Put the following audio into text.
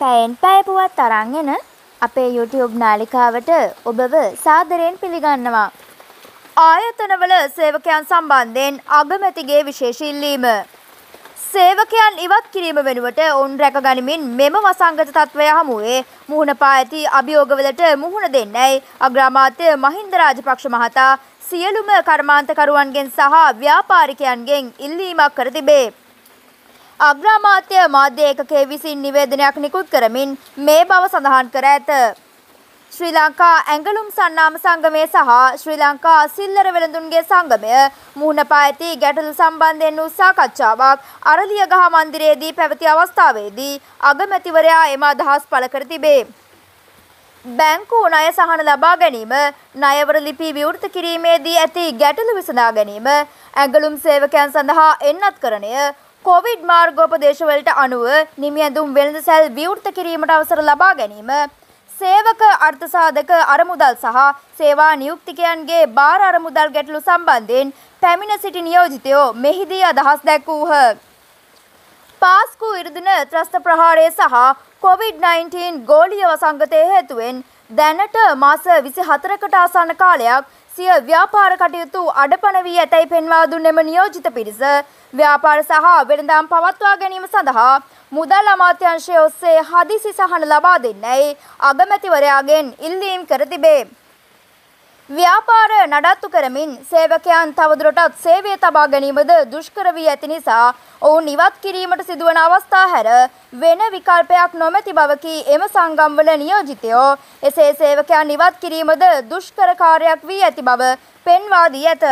පැයෙන් පැය පුවත් අරන් එන අපේ YouTube නාලිකාවට ඔබව සාදරයෙන් පිළිගන්නවා. ආයතනවල සේවකයන් සම්බන්ධයෙන් අගමැතිගේ විශේෂ ඉල්ලීම. සේවකයන් ඉවත් කිරීම වෙනුවට ඔවුන් රැකගනිමින් මෙම වසංගත තත්ත්වය හමුවේ මුහුණ පා ඇති අභියෝගවලට මුහුණ දෙන්නයි අග්‍රාමාත්‍ය මහින්ද රාජපක්ෂ මහතා සියලුම කර්මාන්තකරුවන්ගෙන් සහ ව්‍යාපාරිකයන්ගෙන් ඉල්ලීමක් කර තිබේ. අග්‍රාමාත්‍ය මාධ්‍ය ඒකකයේ විසින් නිවේදනයක් නිකුත් කරමින් මේ බව සඳහන් කර ඇත. ශ්‍රී ලංකා ඇඟලුම් සන්නාම සංගමය සහ ශ්‍රී ලංකා සිල්ලර වෙළඳුන්ගේ සංගමය මුහුණ පා ඇති ගැටලු සම්බන්ධයෙන් වූ සාකච්ඡාවක් අරලියගහ මන්දිරයේදී පැවති අවස්ථාවේදී අගමැතිවරයා එම අදහස් පළ කර තිබේ. බැංකු ණය සහන ලබා ගැනීම, ණයවර ලිපි විවෘත කිරීමේදී ඇති ගැටලු විසඳා ගැනීම, ඇඟලුම් සේවකයන් සඳහා එන්නත්කරණය, කොවිඩ් මාර්ගෝපදේශවලට අනුව නිමියඳුම් වෙළඳසැල් විවෘත කිරීමට අවසර ලබා ගැනීම සේවක අර්ථසාධක අරමුදල් සහ සේවා නියුක්තිකයන්ගේ භාර අරමුදල් ගැටලු සම්බන්ධයෙන් පැමිණ සිටි නියෝජිතයෝ මෙහිදී අදහස් දැක්වූහ. පාස්කු ඉරිදින ත්‍රස්ත ප්‍රහාරය සහ කොවිD-19 ගෝලීය වසංගතය හේතුවෙන් දැනට මාස 24කට ආසන්න කාලයක් සිය ව්‍යාපාර කටයුතු අඩපණ වී ඇතැයි පෙන්වා දුන් එම නියෝජිත පිරිස ව්‍යාපාර සහ වෙළඳාම් පවත්වා ගැනීම සඳහා මුදල් අමාත්‍යංශය ඔස්සේ හදිසි සහන ලබා දෙන්නැයි අගමැතිවරයාගෙන් ඉල්ලීම් කර තිබේ. ව්‍යාපාර නඩත්තු කරමින් සේවකයන් තවදුරටත් සේවය තබා ගැනීමද දුෂ්කර වී ඇති නිසා ඔවුන් ඉවත් කිරීමට සිදුවන අවස්ථා හැර වෙන විකල්පයක් නොමැති බවකි එම සංගම්වල නියෝජිතයෝ එසේ සේවකයන් ඉවත් කිරීමද දුෂ්කර කාර්යයක් වී ඇති බව පෙන්වා දී ඇත.